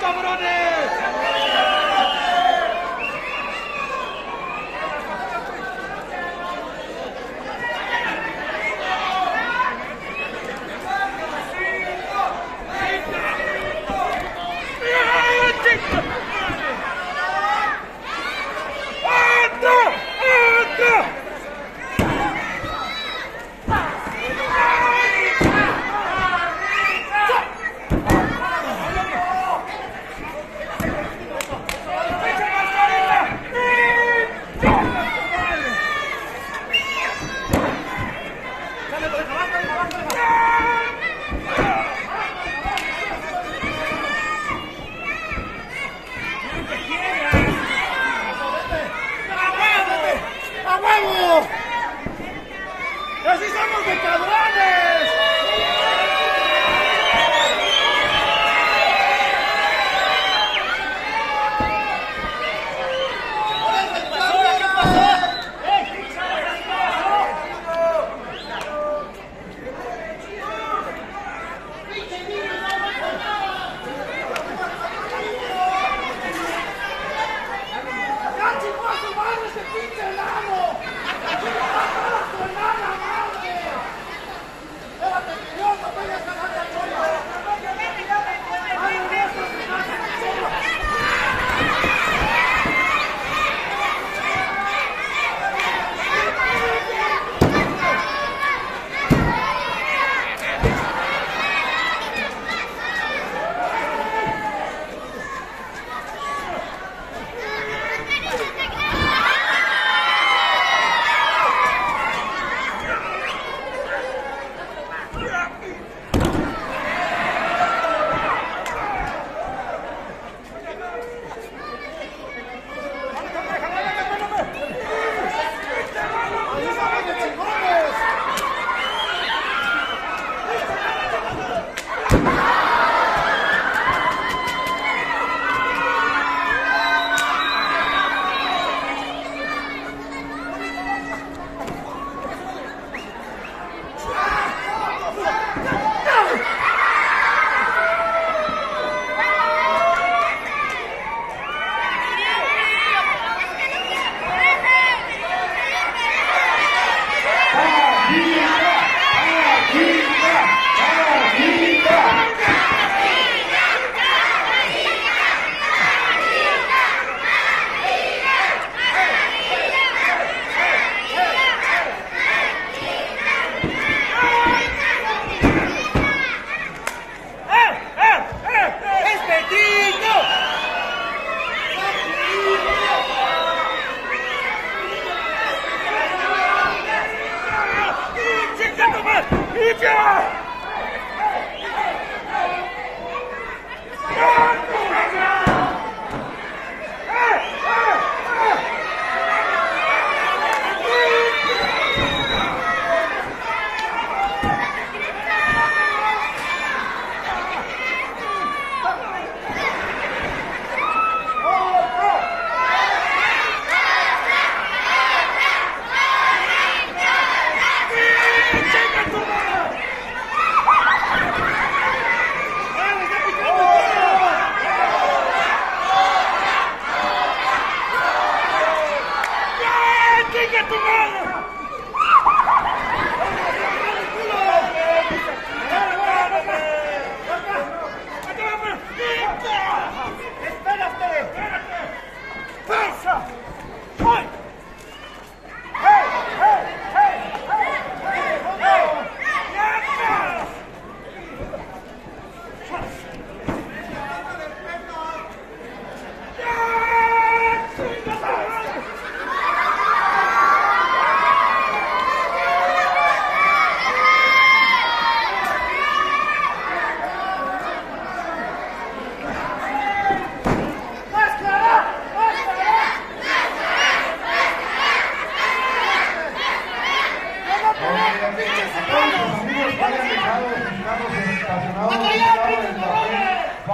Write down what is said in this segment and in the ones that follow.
cabrones! ¡A huevo! ¡Así somos de cabrón!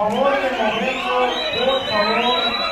favor de momento, por favor.